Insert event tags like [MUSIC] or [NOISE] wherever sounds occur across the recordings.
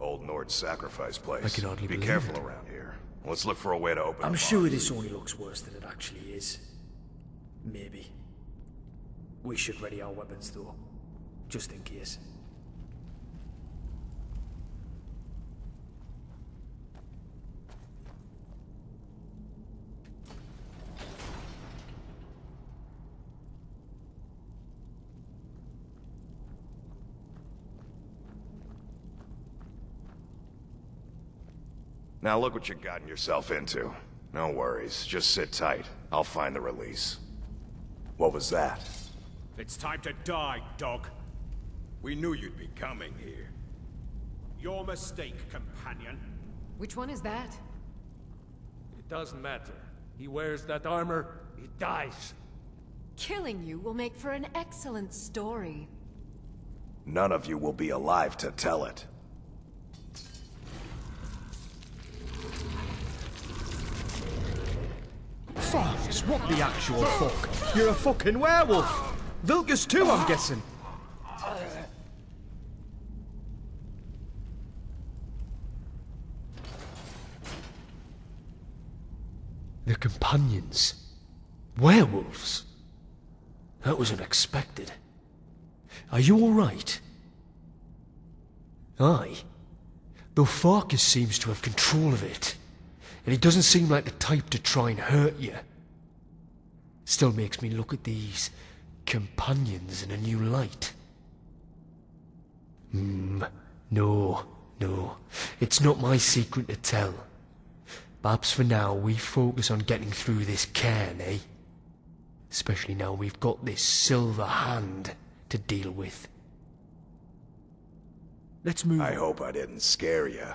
Old Nord sacrifice place. I can hardly Be believe careful it. around here. Let's look for a way to open it. I'm sure box. this only looks worse than it actually is. Maybe. We should ready our weapons though, just in case. Now look what you've gotten yourself into. No worries. Just sit tight. I'll find the release. What was that? It's time to die, dog. We knew you'd be coming here. Your mistake, companion. Which one is that? It doesn't matter. He wears that armor, he dies. Killing you will make for an excellent story. None of you will be alive to tell it. What the actual fuck? You're a fucking werewolf! Vilkas too, I'm guessing. The companions. Werewolves. That was unexpected. Are you alright? Aye. Though Farkas seems to have control of it, and he doesn't seem like the type to try and hurt you. Still makes me look at these companions in a new light. Hmm, no, no. It's not my secret to tell. Perhaps for now we focus on getting through this cairn, eh? Especially now we've got this silver hand to deal with. Let's move. I hope I didn't scare you.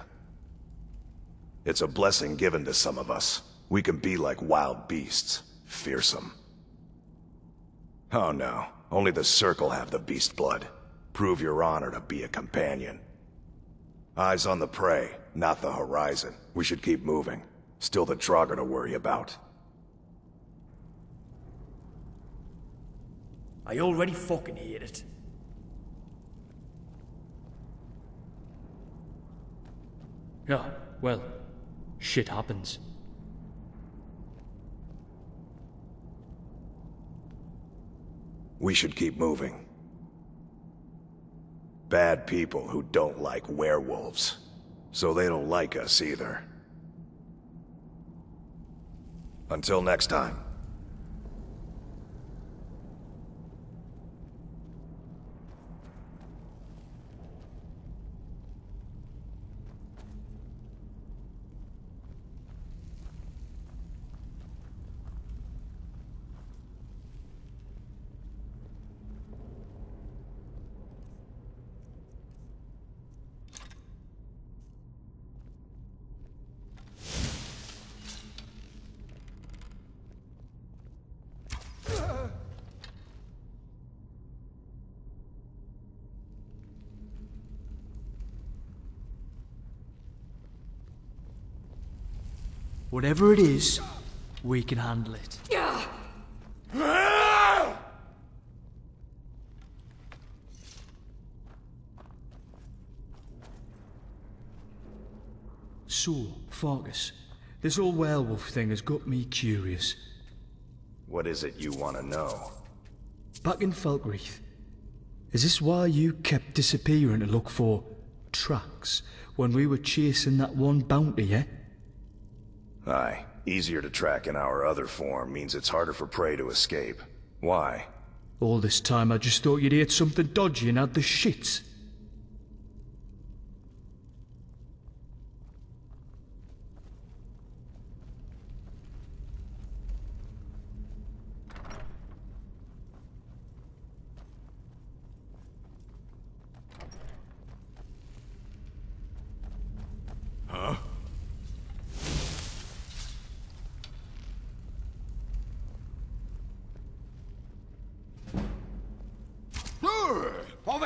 It's a blessing given to some of us. We can be like wild beasts, fearsome. Oh no, only the Circle have the beast blood. Prove your honor to be a companion. Eyes on the prey, not the horizon. We should keep moving. Still the Draugr to worry about. I already fucking hate it. Yeah, well, shit happens. We should keep moving. Bad people who don't like werewolves. So they don't like us either. Until next time. Whatever it is, we can handle it. So, Farkas, this whole werewolf thing has got me curious. What is it you want to know? Back in Falkreath, is this why you kept disappearing to look for tracks when we were chasing that one bounty, eh? Aye. Easier to track in our other form means it's harder for prey to escape. Why? All this time I just thought you'd ate something dodgy and had the shits.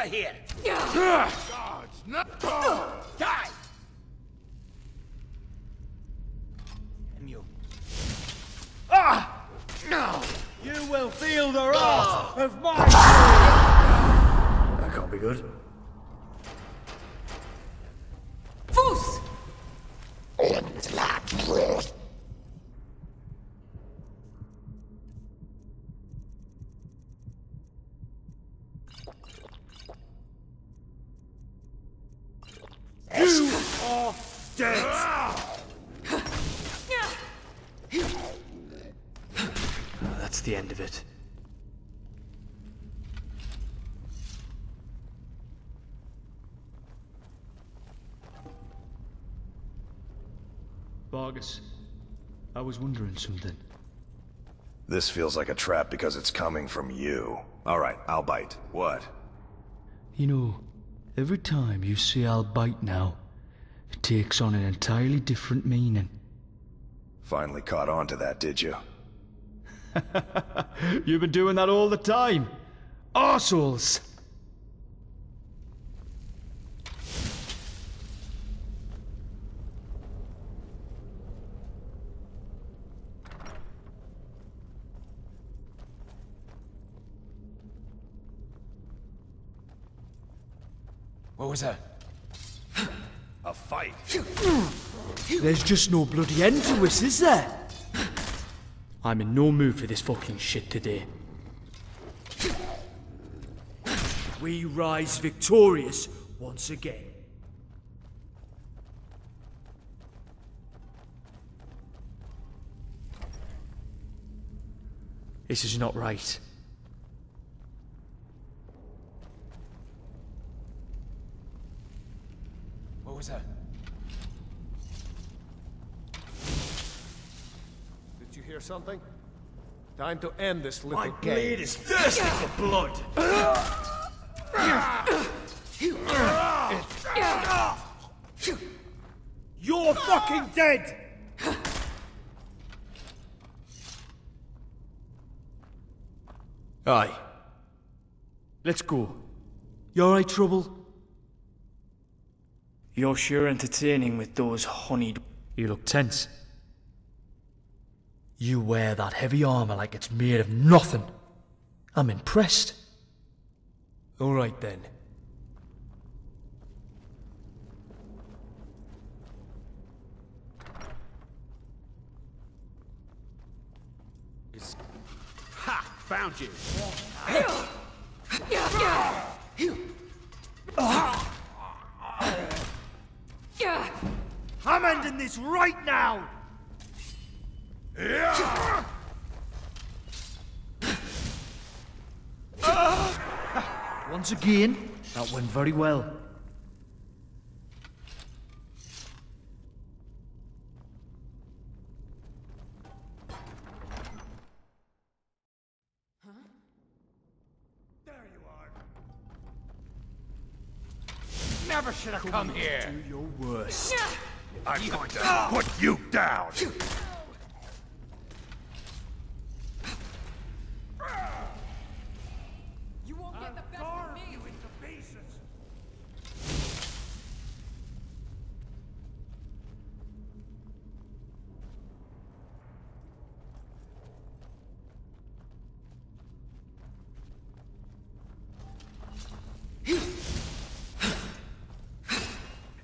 Here! Gods, no! Die! And you. Ah! No! You will feel the wrath of my That can't be good. You are dead! That's the end of it. Farkas, I was wondering something. This feels like a trap because it's coming from you. Alright, I'll bite. What? You know, every time you say I'll bite now, it takes on an entirely different meaning. Finally caught on to that, did you? [LAUGHS] You've been doing that all the time. Arseholes! What was that? A fight. There's just no bloody end to us, is there? I'm in no mood for this fucking shit today. We rise victorious once again. This is not right. What was that? Did you hear something? Time to end this little My game. blade is thirsty for blood. You're fucking dead! Aye. Let's go. You alright, Trouble? You're sure entertaining with those honeyed. You look tense. You wear that heavy armor like it's made of nothing. I'm impressed. Alright then. Ha! Found you! I'm ending this right now! Once again, that went very well. Never should have come here. Do your worst. I'm going to put you down!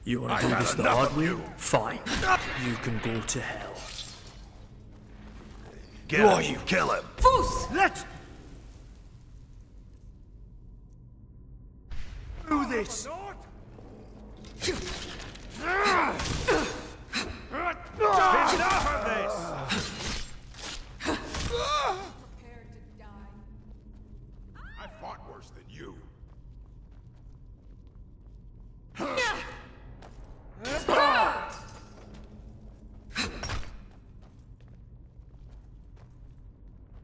You want to do this the hard way? Fine. You can go to hell. Get Who him. are you? Kill him! Fus! Let's do this. Enough of this! Prepared to die. I fought worse than you.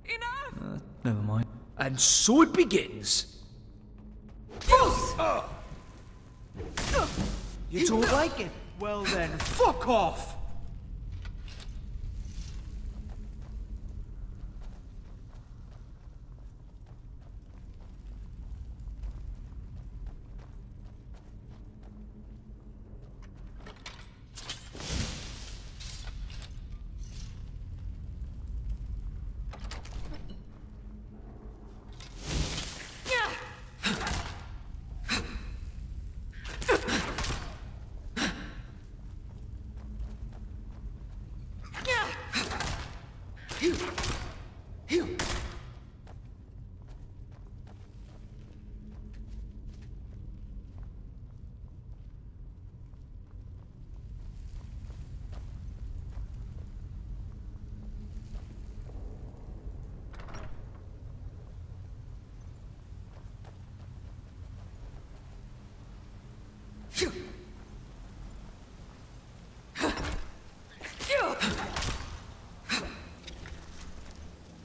Enough! Never mind. And so it begins. You don't like it? Well then, fuck off.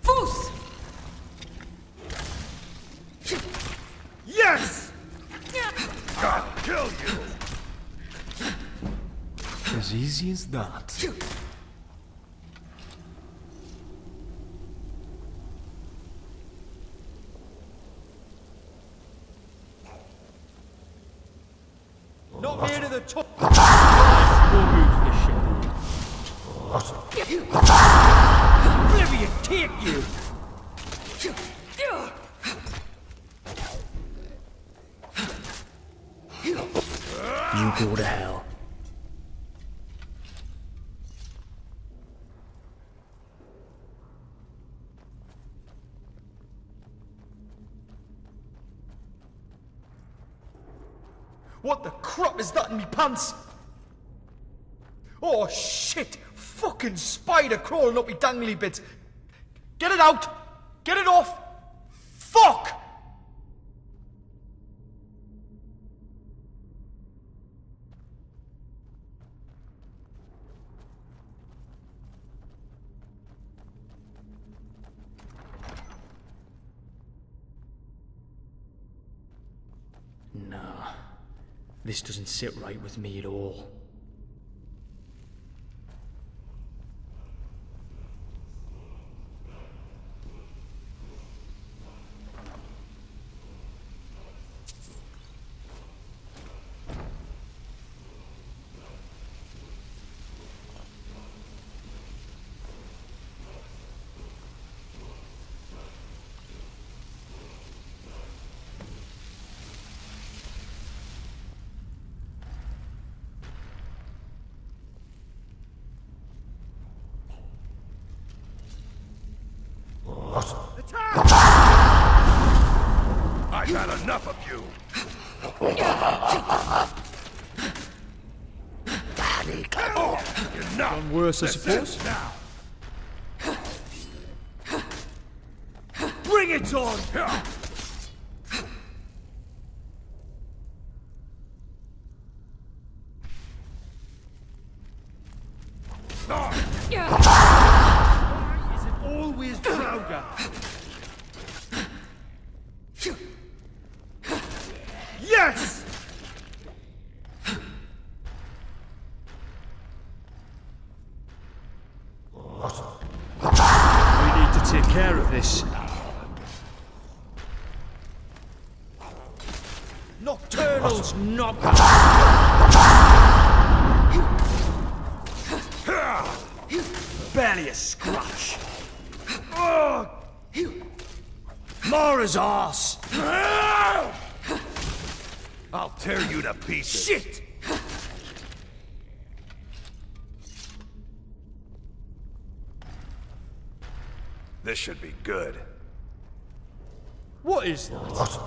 Fus! Yes! God kill you! As easy as that. Oblivion, take you! You go to hell. What the crap is that in me pants? Oh shit! Fucking spider crawling up me dangly bits. Get it out! Get it off! Fuck! Nah. This doesn't sit right with me at all. I've had enough of you. Enough. Worse, I ends now. Bring it on! Is it always Draugr? Yes! We need to take care of this. Nocturnals, knob. Barely a scratch. Oh. Mara's arse. I'll tear you to pieces. Shit! This should be good. What is that? Fus!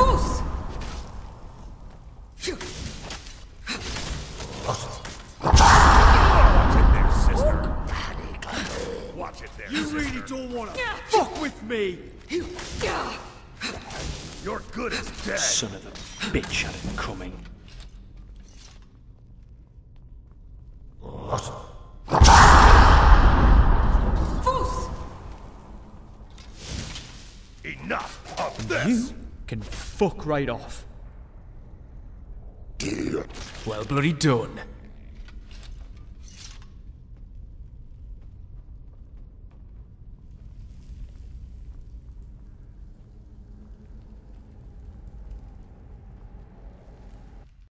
Watch it there, sister. Oh, Watch it there, You sister. really don't wanna fuck with me! You're good as dead. Son of a bitch had it coming. Fus! Enough of this. You can fuck right off. Well, bloody done.